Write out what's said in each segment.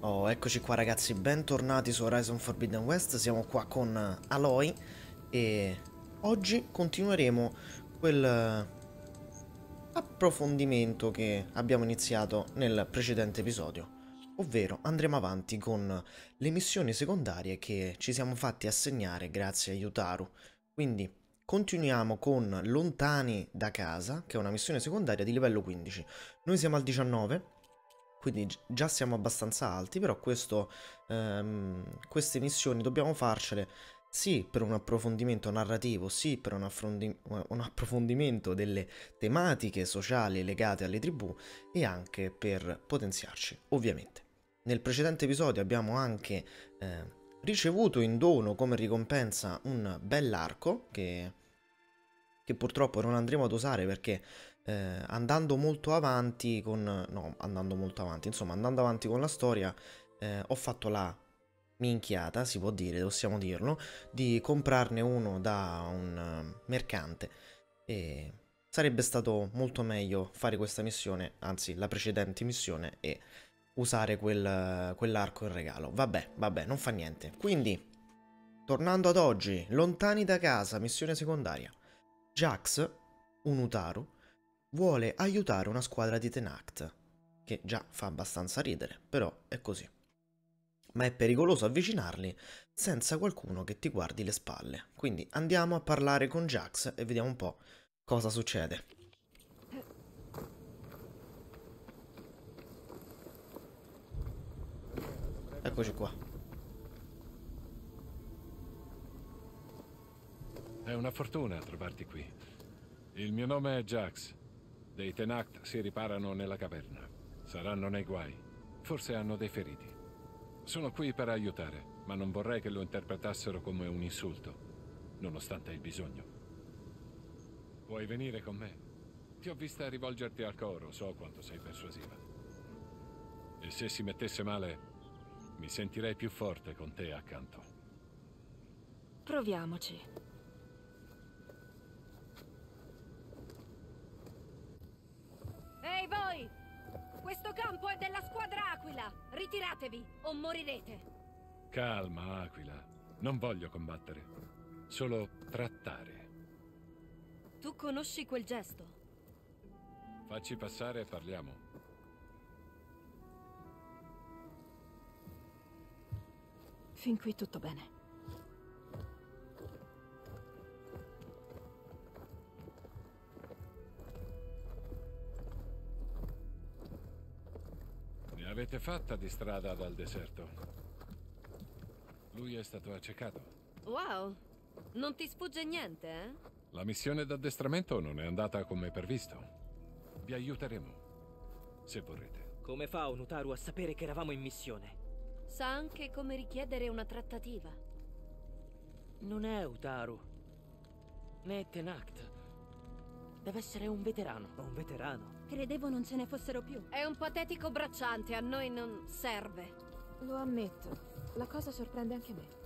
Oh, eccoci qua ragazzi, bentornati su Horizon Forbidden West, siamo qua con Aloy e oggi continueremo quel approfondimento che abbiamo iniziato nel precedente episodio, ovvero andremo avanti con le missioni secondarie che ci siamo fatti assegnare grazie a Yutaru, quindi continuiamo con Lontani da casa, che è una missione secondaria di livello 15, noi siamo al 19 quindi già siamo abbastanza alti, però questo, ehm, queste missioni dobbiamo farcele sì per un approfondimento narrativo, sì per un, un, approfondimento delle tematiche sociali legate alle tribù e anche per potenziarci, ovviamente. Nel precedente episodio abbiamo anche eh, ricevuto in dono come ricompensa un bell'arco che, che purtroppo non andremo ad usare perché eh, andando molto avanti con... no, andando molto avanti, insomma, andando avanti con la storia, eh, ho fatto la minchiata, si può dire, possiamo dirlo, di comprarne uno da un mercante e sarebbe stato molto meglio fare questa missione, anzi la precedente missione e usare quel, quell'arco in regalo. Vabbè, vabbè, non fa niente. Quindi, tornando ad oggi, lontani da casa, missione secondaria. Jax, un Utaru, vuole aiutare una squadra di Tenact, che già fa abbastanza ridere, però è così. Ma è pericoloso avvicinarli senza qualcuno che ti guardi le spalle. Quindi andiamo a parlare con Jax e vediamo un po' cosa succede. Eccoci qua. È una fortuna trovarti qui. Il mio nome è Jax dei Tenact si riparano nella caverna. Saranno nei guai. Forse hanno dei feriti. Sono qui per aiutare, ma non vorrei che lo interpretassero come un insulto, nonostante il bisogno. Puoi venire con me? Ti ho vista rivolgerti al coro, so quanto sei persuasiva. E se si mettesse male, mi sentirei più forte con te accanto. Proviamoci. Questo campo è della squadra Aquila! Ritiratevi o morirete! Calma, Aquila. Non voglio combattere. Solo trattare. Tu conosci quel gesto? Facci passare e parliamo. Fin qui tutto bene. Avete fatta di strada dal deserto? Lui è stato accecato. Wow, non ti sfugge niente, eh? La missione d'addestramento non è andata come previsto. Vi aiuteremo, se vorrete. Come fa un Utaru a sapere che eravamo in missione? Sa anche come richiedere una trattativa. Non è Utaru. Né Tenact. Deve essere un veterano. Un veterano? Credevo non ce ne fossero più. È un patetico bracciante, a noi non serve. Lo ammetto, la cosa sorprende anche me.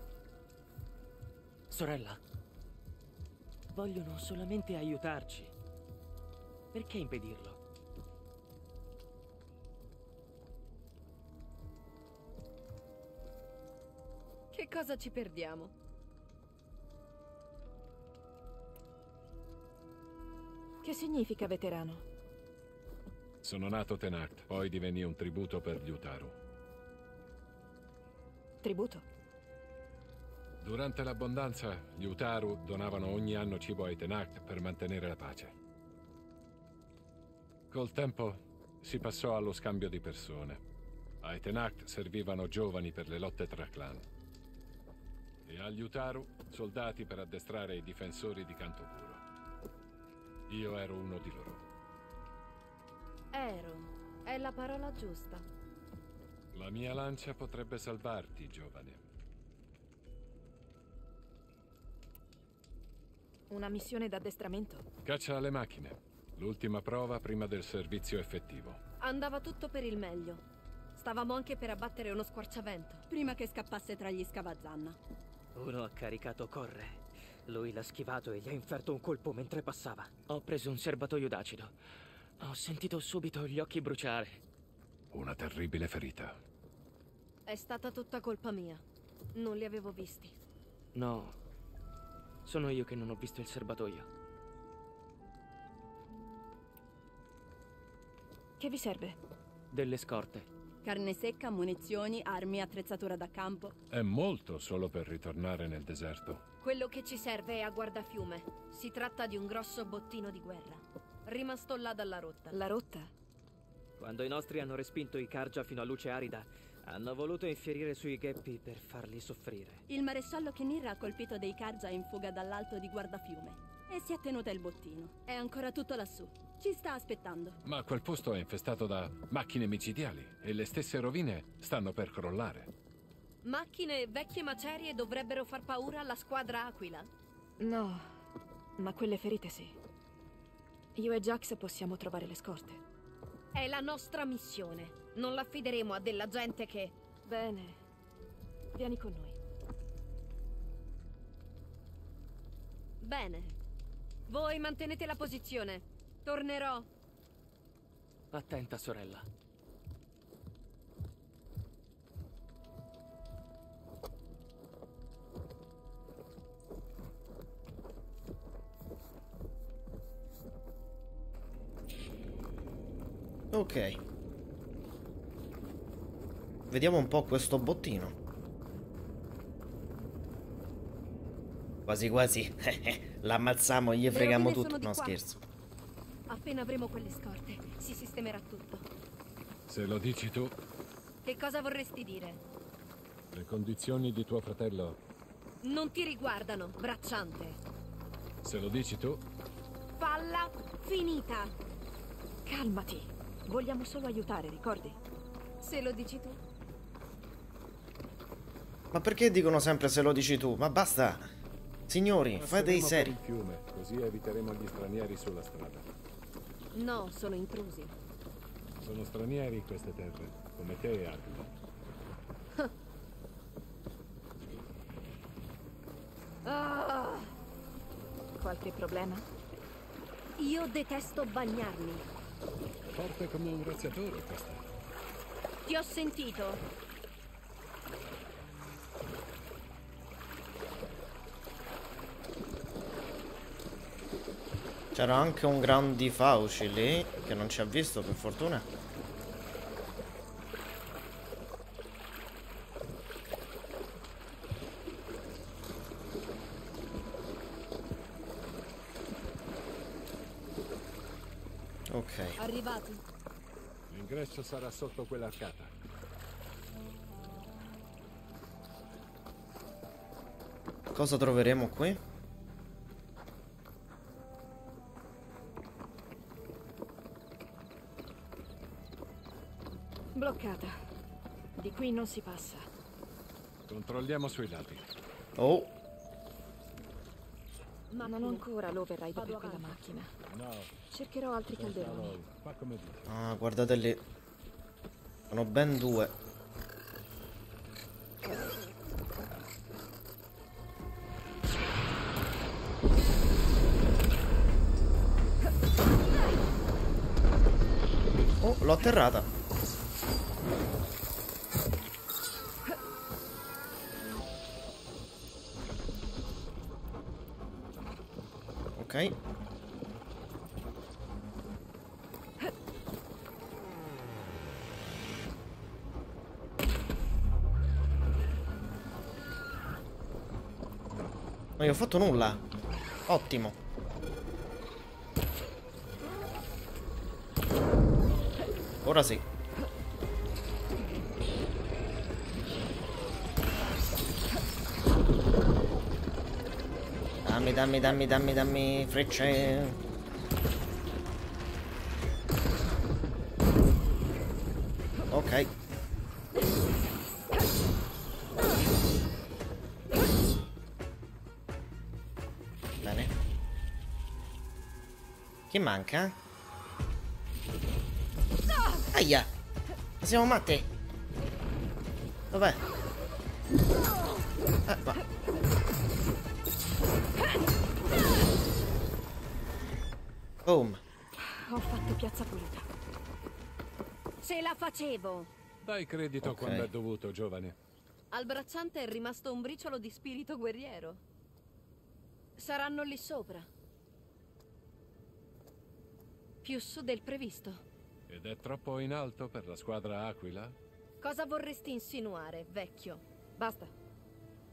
Sorella, vogliono solamente aiutarci. Perché impedirlo? Che cosa ci perdiamo? Che significa veterano? Sono nato Tenact, poi divenni un tributo per gli Utaru. Tributo? Durante l'abbondanza, gli Utaru donavano ogni anno cibo ai Tenact per mantenere la pace. Col tempo si passò allo scambio di persone. Ai Tenact servivano giovani per le lotte tra clan. E agli Utaru soldati per addestrare i difensori di Cantopuro. Io ero uno di loro. Ero. È la parola giusta. La mia lancia potrebbe salvarti, giovane. Una missione d'addestramento? Caccia alle macchine. L'ultima prova prima del servizio effettivo. Andava tutto per il meglio. Stavamo anche per abbattere uno squarciavento. Prima che scappasse tra gli scavazzanna. Uno ha caricato corre. Lui l'ha schivato e gli ha inferto un colpo mentre passava. Ho preso un serbatoio d'acido. Ho sentito subito gli occhi bruciare. Una terribile ferita. È stata tutta colpa mia. Non li avevo visti. No, sono io che non ho visto il serbatoio. Che vi serve? Delle scorte. Carne secca, munizioni, armi, attrezzatura da campo. È molto solo per ritornare nel deserto. Quello che ci serve è a guardafiume. Si tratta di un grosso bottino di guerra. Rimasto là dalla rotta. La rotta? Quando i nostri hanno respinto i Karja fino a luce arida, hanno voluto infierire sui gheppi per farli soffrire. Il maresciallo Kenir ha colpito dei Karja in fuga dall'alto di guardafiume e si è tenuta il bottino. È ancora tutto lassù. Ci sta aspettando. Ma quel posto è infestato da macchine micidiali e le stesse rovine stanno per crollare. Macchine e vecchie macerie dovrebbero far paura alla squadra Aquila. No, ma quelle ferite sì. Io e Jax possiamo trovare le scorte. È la nostra missione. Non l'affideremo a della gente che... Bene. Vieni con noi. Bene. Voi mantenete la posizione. Tornerò. Attenta, sorella. Ok. Vediamo un po' questo bottino. Quasi quasi. L'ammazziamo, gli freghiamo tutto. No, qua. scherzo. Appena avremo quelle scorte, si sistemerà tutto. Se lo dici tu, Che cosa vorresti dire? le condizioni di tuo fratello. Non ti riguardano, bracciante. Se lo dici tu, Falla finita. Calmati. Vogliamo solo aiutare, ricordi? Se lo dici tu. Ma perché dicono sempre se lo dici tu? Ma basta. Signori, fate i passeremo seri. fiume, così eviteremo gli stranieri sulla strada. No, sono intrusi. Sono stranieri queste terre, come te e altri. Ah, Qualche problema? io detesto bagnarmi. Forte come un razziatore questa. Ti ho sentito. C'era anche un grandi Fauci lì, che non ci ha visto per fortuna. Ok, Arrivati. L'ingresso sarà sotto quell'arcata. cosa troveremo qui? Bloccata. Di qui non si passa. Controlliamo sui lati. Oh, Ma non ho ancora l'override per quella macchina. No, Cercherò altri calderoni. ah, guardate lì. Sono ben due. Oh, l'ho atterrata. Ok. Non gli ho fatto nulla. Ottimo. Ora sì. Dammi, dammi, dammi, dammi, dammi frecce. Ok. Bene. Chi manca? Aia! Siamo matte! Dov'è? Boom. Ho fatto piazza pulita. Ce la facevo. Dai credito Ok. quando è dovuto, giovane. Al bracciante è rimasto un briciolo di spirito guerriero. Saranno lì sopra. Più su del previsto. Ed è troppo in alto per la squadra Aquila? Cosa vorresti insinuare, vecchio? Basta.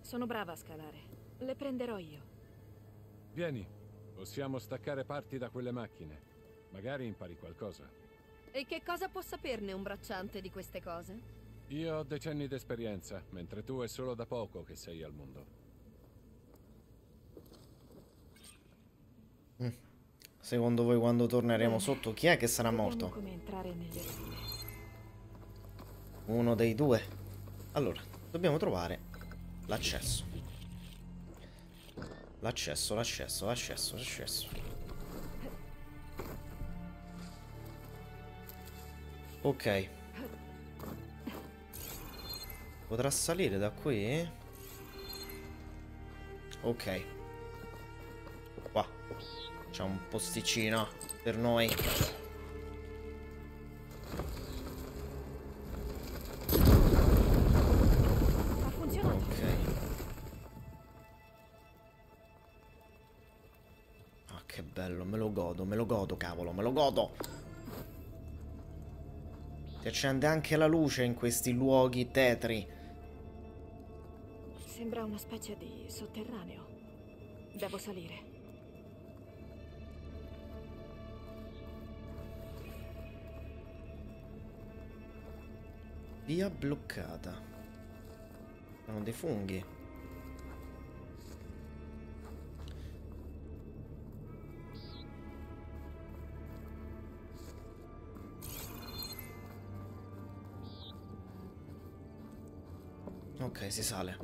Sono brava a scalare. Le prenderò io. Vieni, possiamo staccare parti da quelle macchine. Magari impari qualcosa. E che cosa può saperne un bracciante di queste cose? Io ho decenni d'esperienza, mentre tu è solo da poco che sei al mondo. Secondo voi quando torneremo sotto chi è che sarà morto? come entrare nelle rovine. Uno dei due. Allora, dobbiamo trovare l'accesso. L'accesso, l'accesso, l'accesso, l'accesso. Ok. Potrà salire da qui? Ok. Qua. C'è un posticino per noi. Si accende anche la luce in questi luoghi tetri. Sembra una specie di sotterraneo. Devo salire. Via bloccata. Sono dei funghi. Ok, si sale.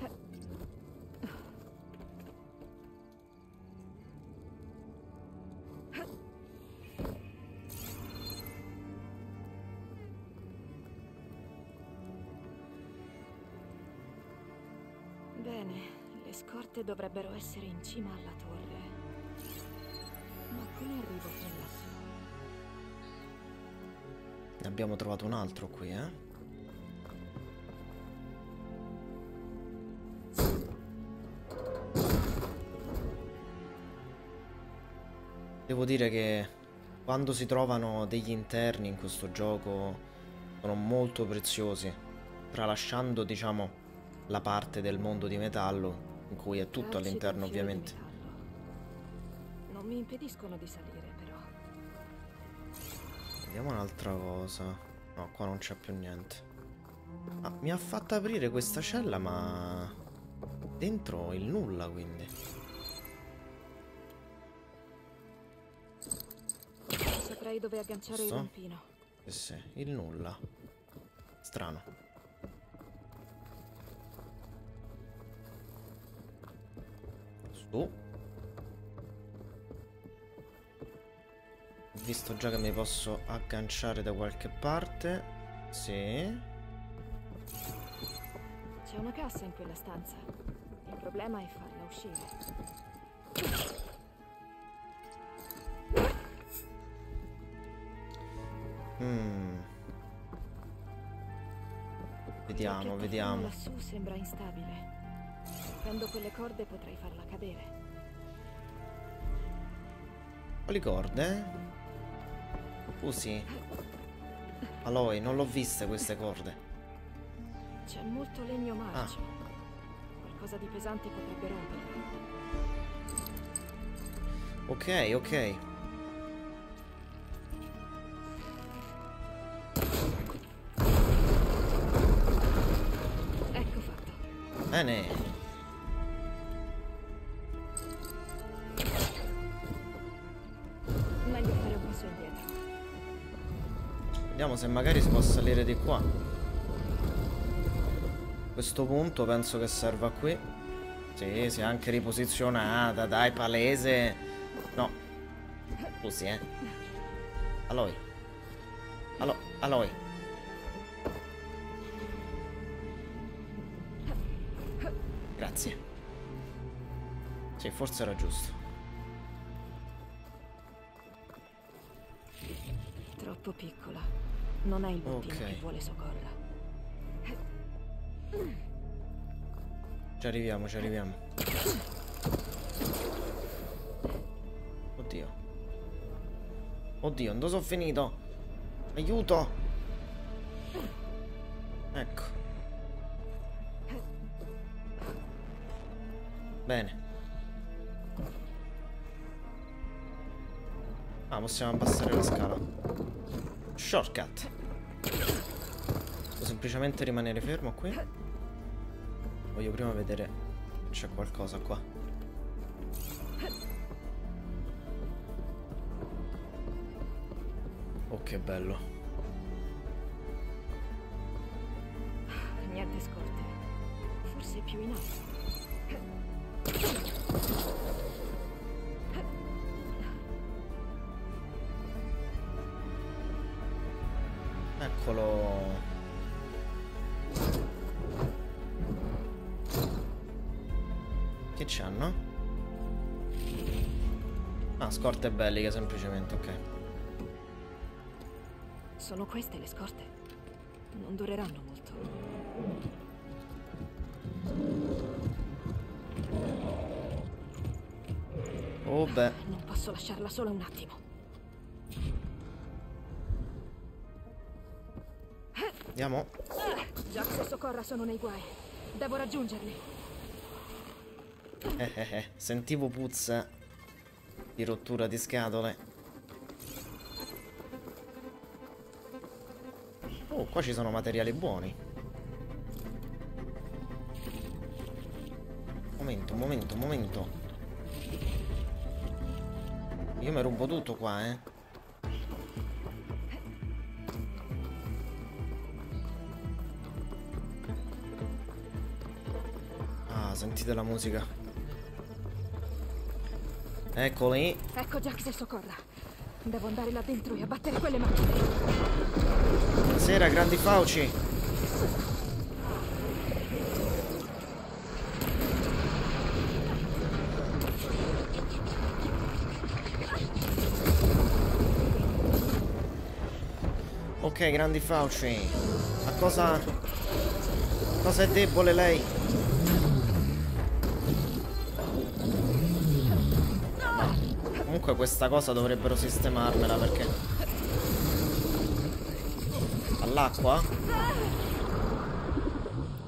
Bene, le scorte dovrebbero essere in cima alla torre. Ma come arrivo fin lassù? Ne abbiamo trovato un altro qui, eh? Devo dire che quando si trovano degli interni in questo gioco sono molto preziosi, tralasciando, diciamo, la parte del mondo di metallo in cui è tutto all'interno, ovviamente. Non mi impediscono di salire, però. Vediamo un'altra cosa. No, qua non c'è più niente. Ah, mi ha fatto aprire questa cella, ma... Dentro il nulla, quindi. Saprei dove agganciare il Sto? rampino. Eh sì, il nulla. Strano. Su. Visto già che mi posso agganciare da qualche parte. Sì. C'è una cassa in quella stanza. Il problema è farla uscire. Mm. Vediamo, vediamo. lassù sembra instabile. Prendo quelle corde potrei farla cadere. Quali corde? Scusi. Aloy, non l'ho viste queste corde. C'è molto legno marcio. Qualcosa di pesante potrebbe romperlo. Ok, ok. Bene. Meglio fare un passo indietro. Vediamo se magari si può salire di qua. Questo punto penso che serva qui. Sì, si è anche riposizionata, dai, palese. No. Scusi, eh. Aloy. Alo Aloy. Sì, forse era giusto. Troppo piccola. Non è il bottino okay. che vuole soccorra. Ci arriviamo, ci arriviamo. Oddio. Oddio, non sono finito. Aiuto! Ecco. Bene. Possiamo abbassare la scala. Shortcut. Devo semplicemente rimanere fermo qui. Voglio prima vedere c'è qualcosa qua. Oh, che bello. Niente scorte. Forse più in alto. Eccolo. Che c'hanno? Ah, scorte belliche semplicemente, ok. Sono queste le scorte? Non dureranno molto. Oh beh. Non posso lasciarla sola un attimo. Andiamo. Jax e Socorra sono nei guai. Devo raggiungerli. Eh eh eh. Sentivo puzza di rottura di scatole. Oh, qua ci sono materiali buoni. Momento, momento, momento. Io mi rubo tutto qua, eh. Sentite la musica. Eccoli. Ecco Jax e Socorra. Devo andare là dentro e abbattere quelle macchine. Buonasera, grandi fauci. Ok, grandi fauci. A cosa... Cosa è debole lei? Comunque questa cosa dovrebbero sistemarmela perché... All'acqua?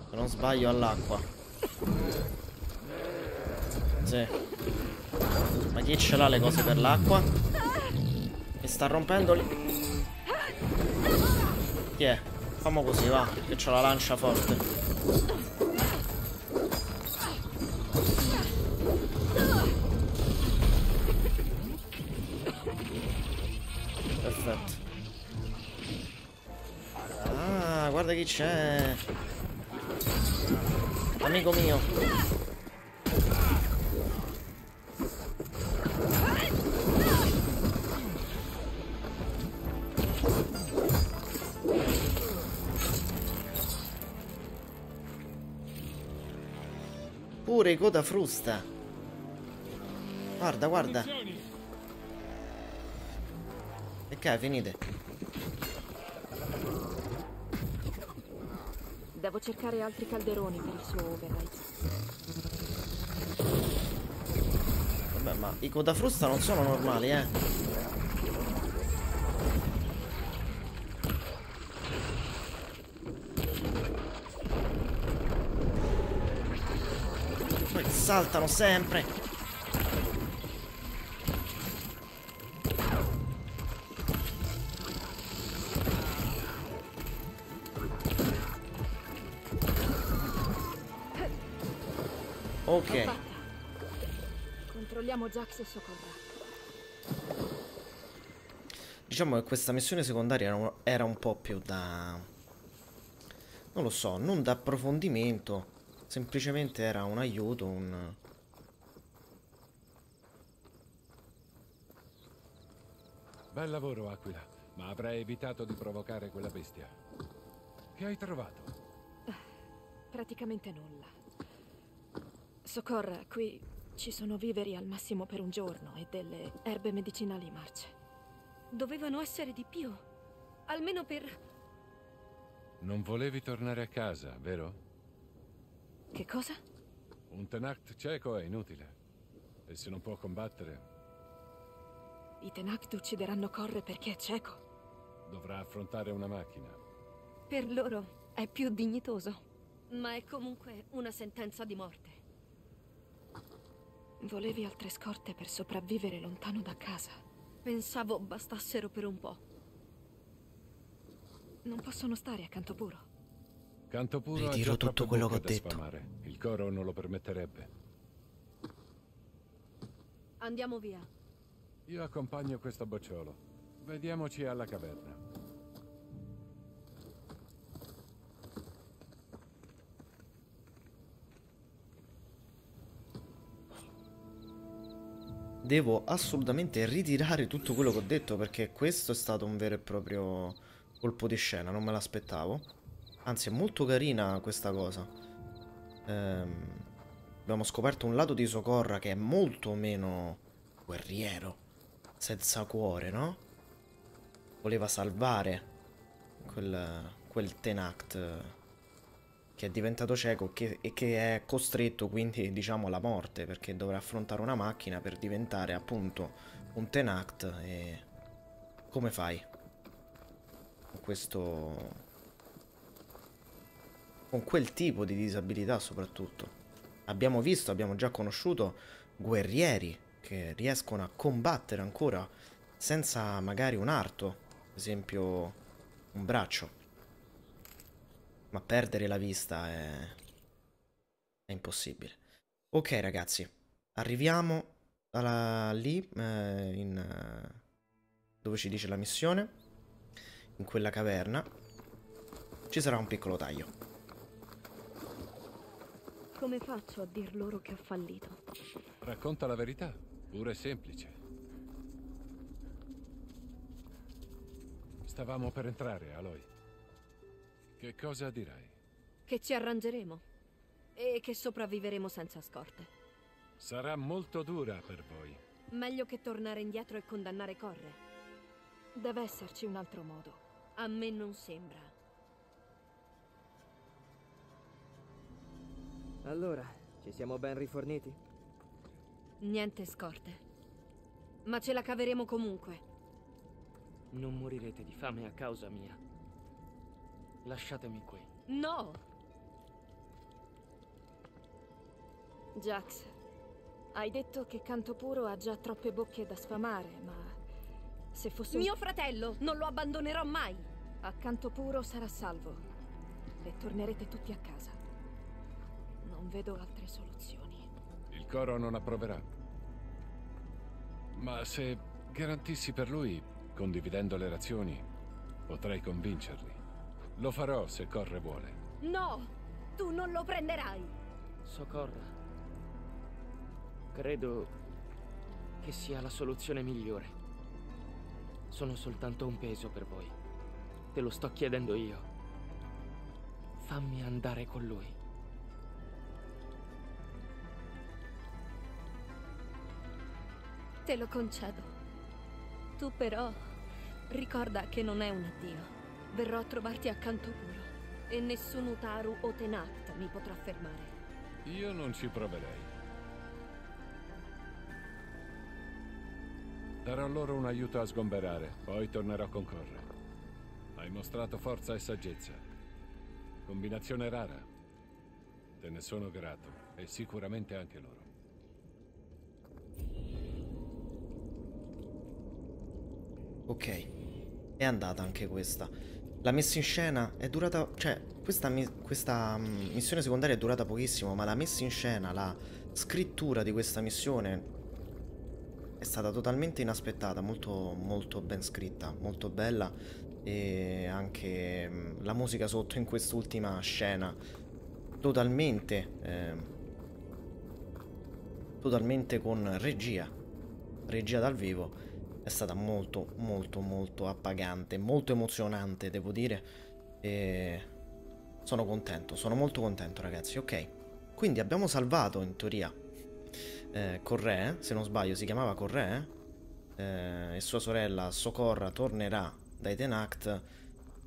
Se non sbaglio all'acqua. Sì. Ma chi ce l'ha le cose per l'acqua? Mi sta rompendo lì. Chi è? Famo così, va, che c'ho la lancia forte. Perfetto. Ah, guarda chi c'è. Amico mio. Pure coda frusta. Guarda, guarda. E è, finite? Devo cercare altri calderoni per il suo override. Vabbè, ma i coda frusta non sono normali, eh. Poi saltano sempre. Controlliamo Jax e Socorra. Diciamo che questa missione secondaria era un, era un po' più da... Non lo so, non da approfondimento. Semplicemente era un aiuto, un... Bel lavoro, Aquila, ma avrei evitato di provocare quella bestia. Che hai trovato? Praticamente nulla. Socorra, qui ci sono viveri al massimo per un giorno e delle erbe medicinali marce. Dovevano essere di più. Almeno per... Non volevi tornare a casa, vero? Che cosa? Un Tenact cieco è inutile. E se non può combattere, I Tenact uccideranno Corre perché è cieco. dovrà affrontare una macchina. Per loro è più dignitoso. Ma è comunque una sentenza di morte. Volevi altre scorte per sopravvivere lontano da casa. Pensavo bastassero per un po'. Non possono stare accanto puro. Canto puro ha Ritiro già tutto quello che ho detto. sfamare. Il coro non lo permetterebbe. Andiamo via. Io accompagno questo bocciolo. Vediamoci alla caverna. Devo assolutamente ritirare tutto quello che ho detto perché questo è stato un vero e proprio colpo di scena, non me l'aspettavo. Anzi, è molto carina questa cosa. Ehm, abbiamo scoperto un lato di Socorra che è molto meno guerriero, senza cuore, no? Voleva salvare quel, quel Tenact che è diventato cieco che- e che è costretto quindi diciamo alla morte perché dovrà affrontare una macchina per diventare appunto un Tenact e come fai con questo con quel tipo di disabilità soprattutto? Abbiamo visto abbiamo già conosciuto guerrieri che riescono a combattere ancora senza magari un arto ad esempio un braccio ma perdere la vista è... è impossibile. Ok ragazzi, arriviamo alla... lì, eh, in... eh, dove ci dice la missione, in quella caverna. Ci sarà un piccolo taglio. Come faccio a dir loro che ho fallito? Racconta la verità, pure semplice. Stavamo per entrare, Aloy. Che cosa dirai? Che ci arrangeremo. E che sopravviveremo senza scorte. Sarà molto dura per voi. Meglio che tornare indietro e condannare Corre. Deve esserci un altro modo. A me non sembra. Allora, ci siamo ben riforniti? Niente scorte. Ma ce la caveremo comunque. Non morirete di fame a causa mia. Lasciatemi qui. No! Jax, hai detto che Canto Puro ha già troppe bocche da sfamare, ma se fosse Mio fratello! Non lo abbandonerò mai! a Canto Puro sarà salvo e tornerete tutti a casa. Non vedo altre soluzioni. Il coro non approverà. Ma se garantissi per lui, condividendo le razioni, potrei convincerli. Lo farò se Corre vuole. No! Tu non lo prenderai! Socorra. Credo che sia la soluzione migliore. Sono soltanto un peso per voi. Te lo sto chiedendo io. Fammi andare con lui. Te lo concedo. Tu però ricorda che non è un addio. Verrò a trovarti accanto puro. E nessun Utaru o Tenat mi potrà fermare. Io non ci proverei. Darò loro un aiuto a sgomberare, poi tornerò con Corre. Hai mostrato forza e saggezza. Combinazione rara. Te ne sono grato, e sicuramente anche loro. Ok, è andata anche questa. La messa in scena è durata, cioè, questa, questa, mm, missione secondaria è durata pochissimo, ma la messa in scena, la scrittura di questa missione è stata totalmente inaspettata, molto, molto ben scritta, molto bella e anche mm, la musica sotto in quest'ultima scena totalmente, ehm, totalmente con regia, regia dal vivo è stata molto molto molto appagante, molto emozionante devo dire e sono contento, sono molto contento ragazzi, ok. Quindi abbiamo salvato in teoria eh, Corre, se non sbaglio si chiamava Corre eh, e sua sorella Socorra tornerà dai Tenact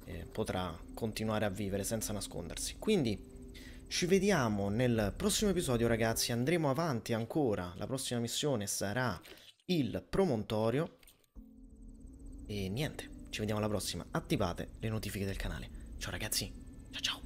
e potrà continuare a vivere senza nascondersi. Quindi Ci vediamo nel prossimo episodio, ragazzi. Andremo avanti ancora. La prossima missione sarà il promontorio. E niente, ci vediamo alla prossima. Attivate le notifiche del canale. Ciao ragazzi, ciao ciao.